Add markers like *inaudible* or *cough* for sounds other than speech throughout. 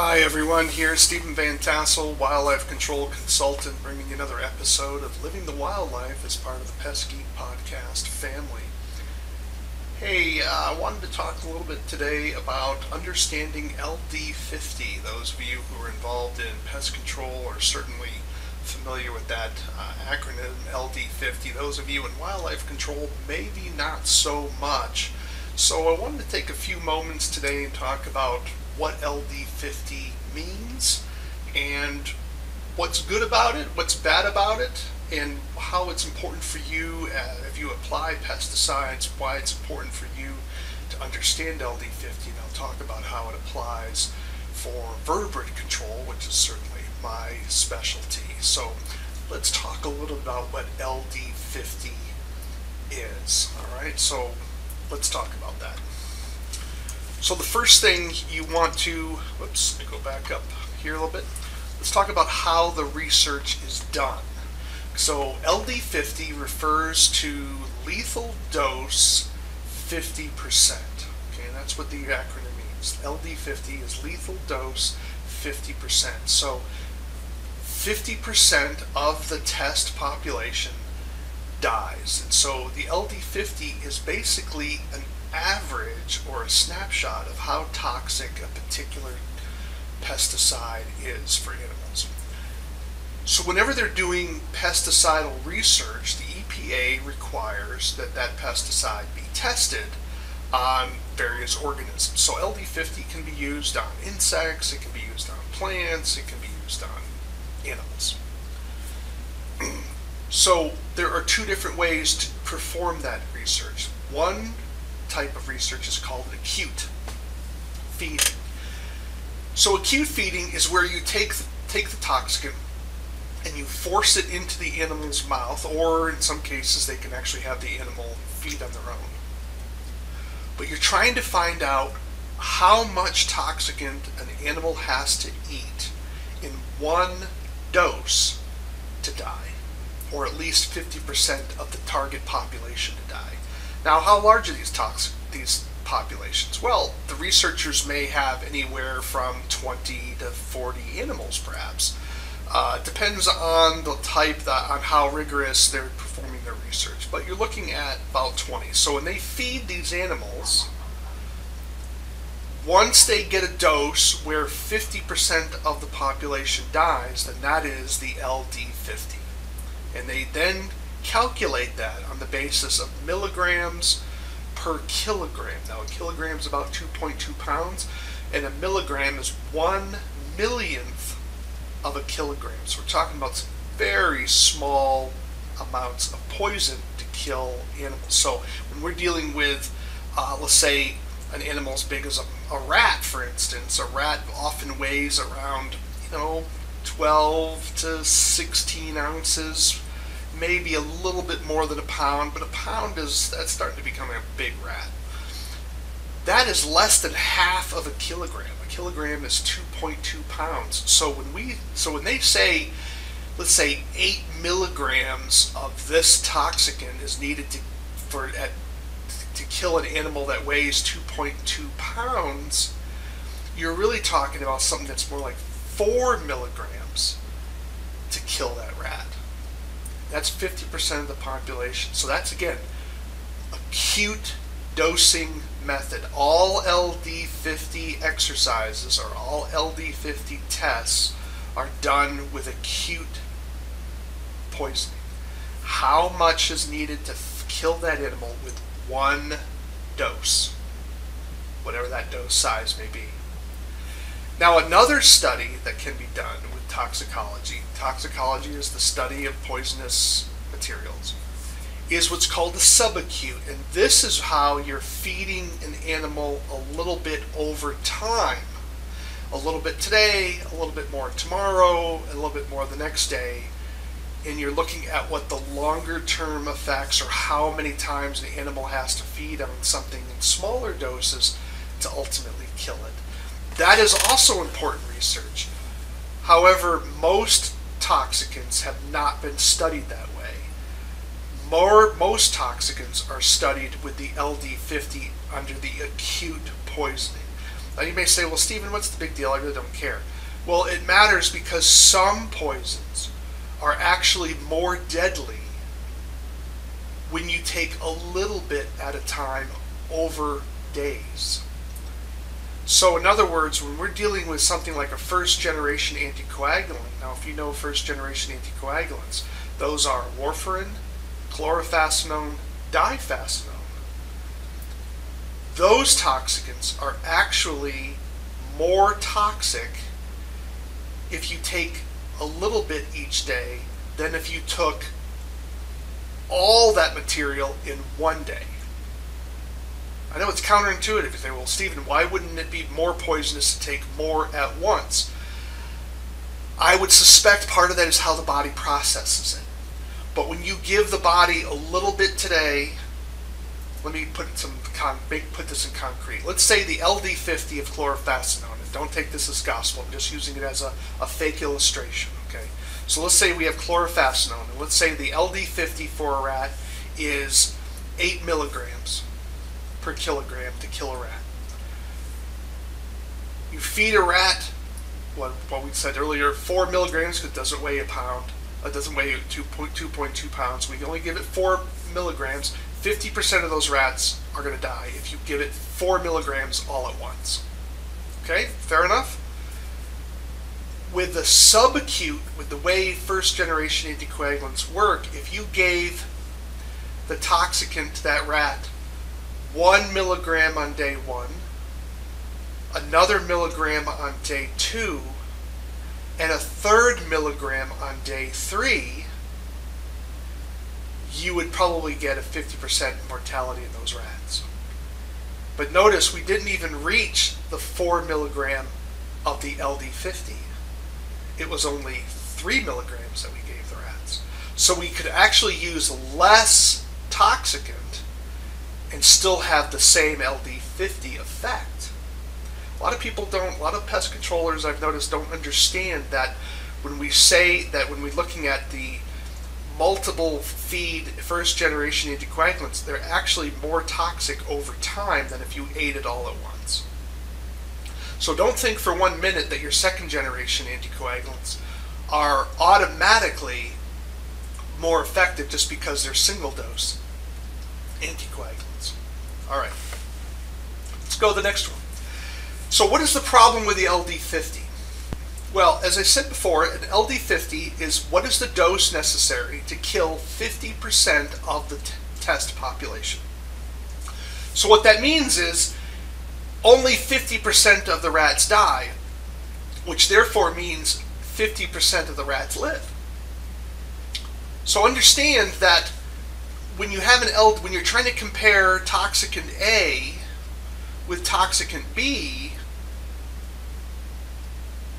Hi everyone, here Stephen Vantassel, Wildlife Control Consultant, bringing you another episode of Living the Wildlife as part of the Pest Geek podcast family. Hey, uh, I wanted to talk a little bit today about understanding LD50. Those of you who are involved in pest control are certainly familiar with that uh, acronym LD50. Those of you in wildlife control, maybe not so much. So I wanted to take a few moments today and talk about what LD50 means and what's good about it, what's bad about it, and how it's important for you uh, if you apply pesticides, why it's important for you to understand LD50. And I'll talk about how it applies for vertebrate control, which is certainly my specialty. So let's talk a little about what LD50 is. All right, so let's talk about that. So the first thing you want to, whoops, let me go back up here a little bit. Let's talk about how the research is done. So LD50 refers to lethal dose 50%. Okay, that's what the acronym means. LD50 is lethal dose 50%. So 50% of the test population dies. And so the LD50 is basically an average or a snapshot of how toxic a particular pesticide is for animals. So whenever they're doing pesticidal research, the EPA requires that that pesticide be tested on various organisms. So LD50 can be used on insects, it can be used on plants, it can be used on animals. *clears throat* so there are two different ways to perform that research. One type of research is called acute feeding. So acute feeding is where you take the, take the toxin and you force it into the animal's mouth, or in some cases they can actually have the animal feed on their own. But you're trying to find out how much toxicant an animal has to eat in one dose to die, or at least 50% of the target population to die. Now, how large are these toxic these populations? Well, the researchers may have anywhere from 20 to 40 animals, perhaps. Uh, depends on the type, that, on how rigorous they're performing their research. But you're looking at about 20. So when they feed these animals, once they get a dose where 50% of the population dies, then that is the LD50. And they then calculate that on the basis of milligrams per kilogram. Now, a kilogram is about 2.2 pounds, and a milligram is one millionth of a kilogram. So we're talking about very small amounts of poison to kill animals. So when we're dealing with, uh, let's say, an animal as big as a, a rat, for instance, a rat often weighs around, you know, 12 to 16 ounces maybe a little bit more than a pound, but a pound is that's starting to become a big rat. That is less than half of a kilogram. A kilogram is 2.2 pounds. So when we so when they say let's say 8 milligrams of this toxicant is needed to for at, to kill an animal that weighs 2.2 pounds, you're really talking about something that's more like 4 milligrams to kill that rat. That's 50% of the population. So that's again acute dosing method. All LD50 exercises or all LD50 tests are done with acute poisoning. How much is needed to kill that animal with one dose, whatever that dose size may be. Now, another study that can be done with toxicology. Toxicology is the study of poisonous materials. Is what's called a subacute, and this is how you're feeding an animal a little bit over time. A little bit today, a little bit more tomorrow, a little bit more the next day, and you're looking at what the longer term effects or how many times an animal has to feed on something in smaller doses to ultimately kill it. That is also important research. However, most toxicants have not been studied that way. More, most toxicants are studied with the LD50 under the acute poisoning. Now you may say, well, Stephen, what's the big deal? I really don't care. Well, it matters because some poisons are actually more deadly when you take a little bit at a time over days. So, in other words, when we're dealing with something like a first generation anticoagulant, now if you know first generation anticoagulants, those are warfarin, chlorophacinone, diphacinone. Those toxicants are actually more toxic if you take a little bit each day than if you took all that material in one day. I know it's counterintuitive. You say, well, Stephen, why wouldn't it be more poisonous to take more at once? I would suspect part of that is how the body processes it. But when you give the body a little bit today, let me put some con- make, put this in concrete. Let's say the LD50 of chlorophacinone. And don't take this as gospel. I'm just using it as a, a fake illustration. Okay. So let's say we have chlorophacinone, and let's say the LD50 for a rat is eight milligrams per kilogram to kill a rat. You feed a rat what, what we said earlier, four milligrams because it doesn't weigh a pound. It doesn't weigh 2.2 pounds. We can only give it four milligrams. 50% of those rats are going to die if you give it four milligrams all at once. Okay, fair enough? With the subacute, with the way first generation anticoagulants work, if you gave the toxicant to that rat one milligram on day one, another milligram on day two, and a third milligram on day three, you would probably get a 50% mortality in those rats. But notice we didn't even reach the 4 milligram of the LD50. It was only 3 milligrams that we gave the rats. So we could actually use less toxicant and still have the same LD50 effect. A lot of people don't, a lot of pest controllers I've noticed don't understand that when we say that when we're looking at the multiple feed first generation anticoagulants, they're actually more toxic over time than if you ate it all at once. So don't think for one minute that your second generation anticoagulants are automatically more effective just because they're single dose anticoagulants. All right, let's go to the next one. So, what is the problem with the LD50? Well, as I said before, an LD50 is what is the dose necessary to kill 50% of the test population. So, what that means is only 50% of the rats die, which therefore means 50% of the rats live. So, understand that when you have an L, when you're trying to compare toxicant A with toxicant B,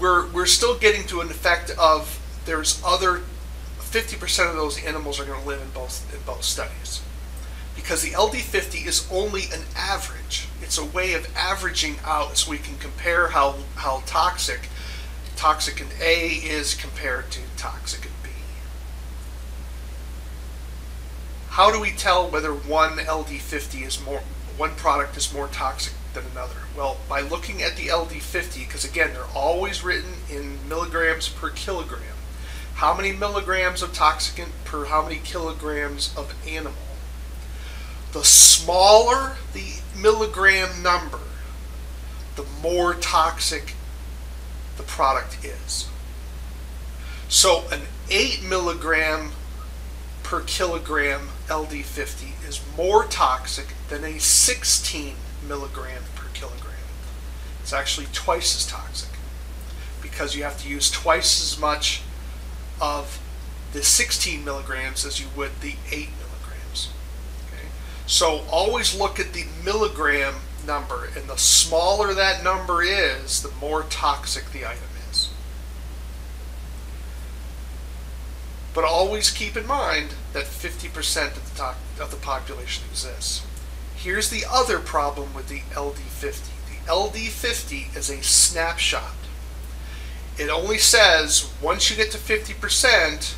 we're we're still getting to an effect of there's other 50% of those animals are going to live in both in both studies because the LD50 is only an average. It's a way of averaging out so we can compare how how toxic toxicant A is compared to toxicant B. How do we tell whether one LD50 is more one product is more toxic than another? Well, by looking at the LD50, because again, they're always written in milligrams per kilogram. How many milligrams of toxicant per how many kilograms of animal? The smaller the milligram number, the more toxic the product is. So an 8 milligram per kilogram LD50 is more toxic than a 16 milligram per kilogram. It's actually twice as toxic because you have to use twice as much of the 16 milligrams as you would the 8 milligrams. Okay? So always look at the milligram number, and the smaller that number is, the more toxic the item is. But always keep in mind that 50% of the, of the population exists. Here's the other problem with the LD50. The LD50 is a snapshot. It only says once you get to 50%,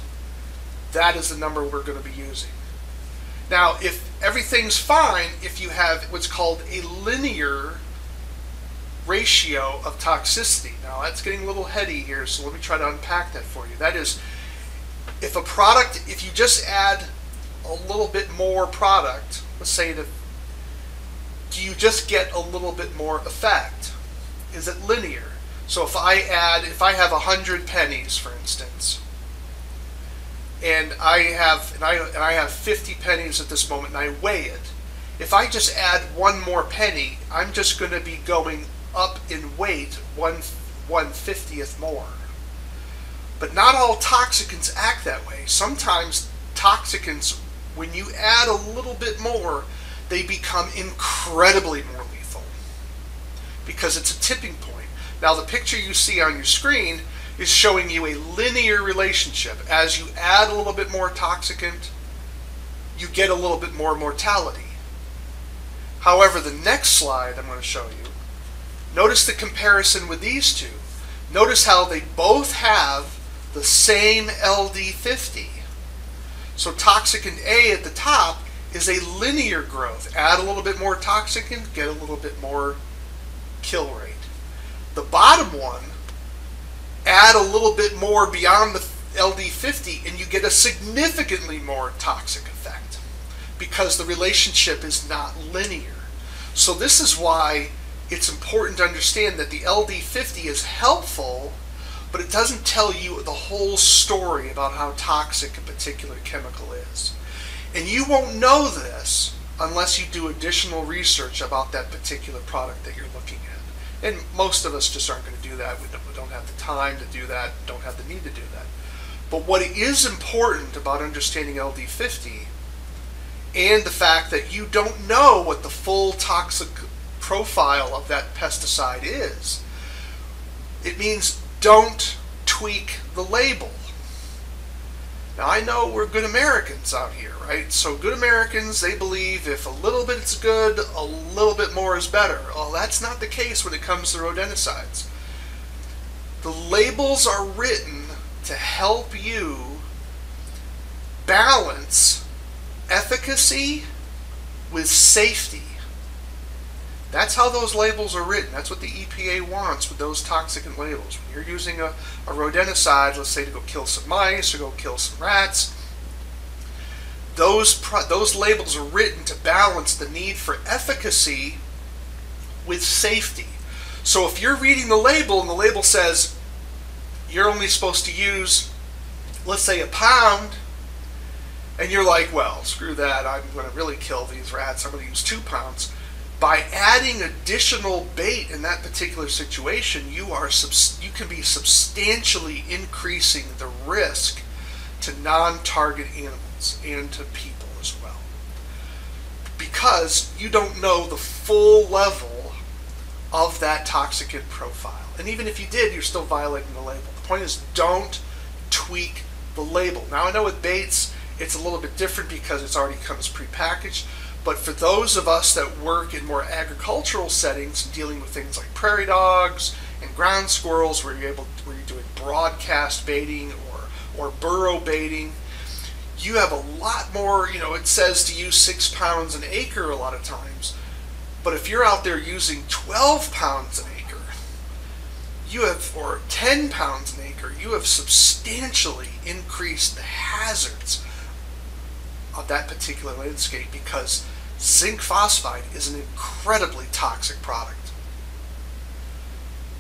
that is the number we're going to be using. Now, if everything's fine, if you have what's called a linear ratio of toxicity. Now that's getting a little heady here, so let me try to unpack that for you. That is, if a product, if you just add a little bit more product, let's say that, do you just get a little bit more effect? Is it linear? So if I add, if I have a hundred pennies, for instance, and I have and I and I have 50 pennies at this moment, and I weigh it. If I just add one more penny, I'm just going to be going up in weight one one fiftieth more. But not all toxicants act that way. Sometimes toxicants, when you add a little bit more, they become incredibly more lethal because it's a tipping point. Now, the picture you see on your screen is showing you a linear relationship. As you add a little bit more toxicant, you get a little bit more mortality. However, the next slide I'm going to show you, notice the comparison with these two. Notice how they both have the same LD50. So toxicant A at the top is a linear growth. Add a little bit more toxicant, get a little bit more kill rate. The bottom one add a little bit more beyond the LD50 and you get a significantly more toxic effect because the relationship is not linear. So this is why it's important to understand that the LD50 is helpful, but it doesn't tell you the whole story about how toxic a particular chemical is. And you won't know this unless you do additional research about that particular product that you're looking at. And most of us just aren't going to do that. We don't have the time to do that, don't have the need to do that. But what is important about understanding LD50 and the fact that you don't know what the full toxic profile of that pesticide is, it means don't tweak the label. Now I know we're good Americans out here, right? So good Americans, they believe if a little bit is good, a little bit more is better. Well, that's not the case when it comes to rodenticides. The labels are written to help you balance efficacy with safety. That's how those labels are written. That's what the EPA wants with those toxicant labels. When you're using a, a rodenticide, let's say to go kill some mice or go kill some rats, those, those labels are written to balance the need for efficacy with safety. So if you're reading the label and the label says you're only supposed to use, let's say, a pound, and you're like, well, screw that, I'm going to really kill these rats, I'm going to use two pounds by adding additional bait in that particular situation, you are you can be substantially increasing the risk to non-target animals and to people as well. Because you don't know the full level of that toxicant profile. And even if you did, you're still violating the label. The point is don't tweak the label. Now I know with baits it's a little bit different because it's already comes prepackaged but for those of us that work in more agricultural settings, dealing with things like prairie dogs and ground squirrels, where you're able, where you're doing broadcast baiting or or burrow baiting, you have a lot more. You know, it says to use six pounds an acre a lot of times, but if you're out there using 12 pounds an acre, you have or 10 pounds an acre, you have substantially increased the hazards of that particular landscape because zinc phosphide is an incredibly toxic product.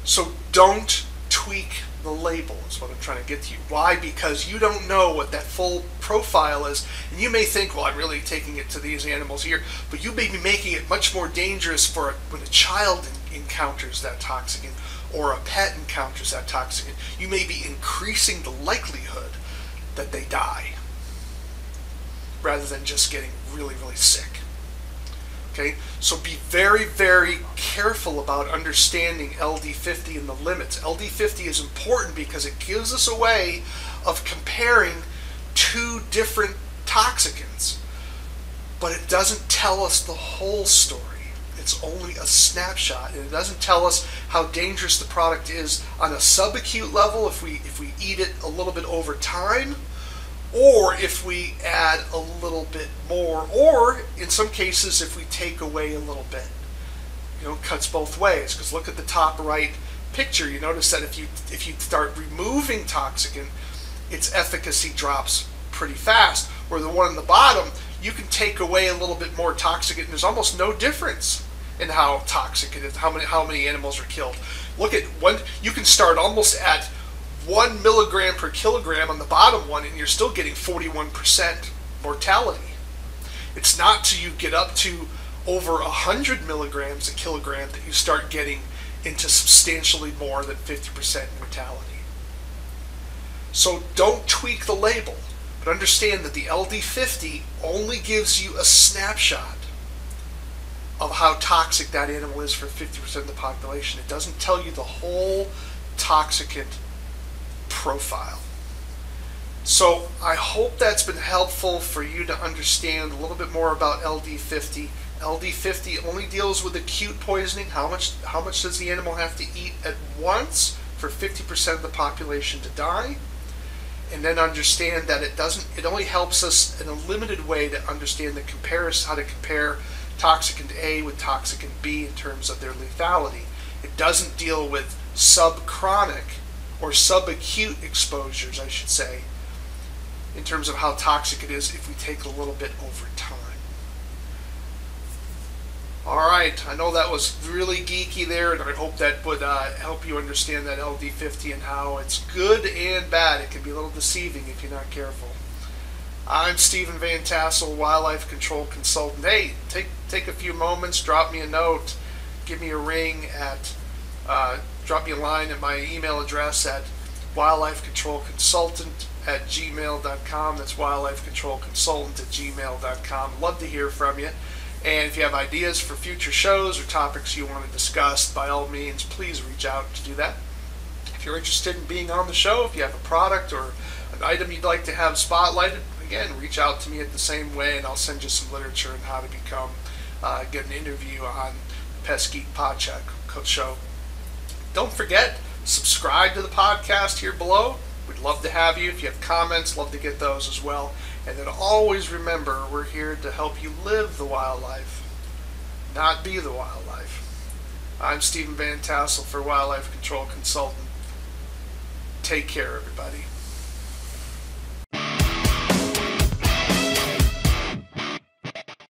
So don't tweak the label is what I'm trying to get to you. Why? Because you don't know what that full profile is. And you may think, well, I'm really taking it to these animals here, but you may be making it much more dangerous for a, when a child encounters that toxin or a pet encounters that toxin. You may be increasing the likelihood that they die rather than just getting really, really sick. Okay, so be very, very careful about understanding LD50 and the limits. LD50 is important because it gives us a way of comparing two different toxicants, but it doesn't tell us the whole story. It's only a snapshot, and it doesn't tell us how dangerous the product is on a subacute level if we if we eat it a little bit over time or if we add a little bit more, or in some cases, if we take away a little bit. you know cuts both ways because look at the top right picture. You notice that if you if you start removing toxicant, its efficacy drops pretty fast. Where the one on the bottom, you can take away a little bit more toxicant, and there's almost no difference in how toxic it is, how many how many animals are killed. Look at one. You can start almost at one milligram per kilogram on the bottom one, and you're still getting 41% mortality. It's not till you get up to over 100 milligrams a kilogram that you start getting into substantially more than 50% mortality. So don't tweak the label, but understand that the LD50 only gives you a snapshot of how toxic that animal is for 50% of the population. It doesn't tell you the whole toxicant profile. So I hope that's been helpful for you to understand a little bit more about LD50. LD50 only deals with acute poisoning. How much how much does the animal have to eat at once for 50% of the population to die? And then understand that it doesn't it only helps us in a limited way to understand the comparison how to compare toxicant A with toxicant B in terms of their lethality. It doesn't deal with subchronic or subacute exposures, I should say, in terms of how toxic it is if we take a little bit over time. All right, I know that was really geeky there, and I hope that would uh, help you understand that LD50 and how it's good and bad. It can be a little deceiving if you're not careful. I'm Stephen Vantassel, Wildlife Control Consultant. Hey, take take a few moments, drop me a note, give me a ring at uh, drop me a line at my email address at wildlifecontrolconsultant at gmail.com. That's wildlifecontrolconsultant at gmail.com. Love to hear from you. And if you have ideas for future shows or topics you want to discuss, by all means, please reach out to do that. If you're interested in being on the show, if you have a product or an item you'd like to have spotlighted, again, reach out to me at the same way and I'll send you some literature on how to become, uh, get an interview on Geek Podcheck show. Don't forget, subscribe to the podcast here below. We'd love to have you. If you have comments, love to get those as well. And then always remember, we're here to help you live the wildlife, not be the wildlife. I'm Stephen Vantassel for Wildlife Control Consultant. Take care, everybody.